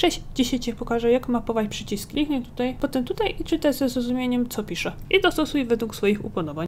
Cześć, dzisiaj Ci pokażę jak mapować przycisk. Kliknij tutaj, potem tutaj i czytaj ze zrozumieniem co pisze. I dostosuj według swoich upodobań.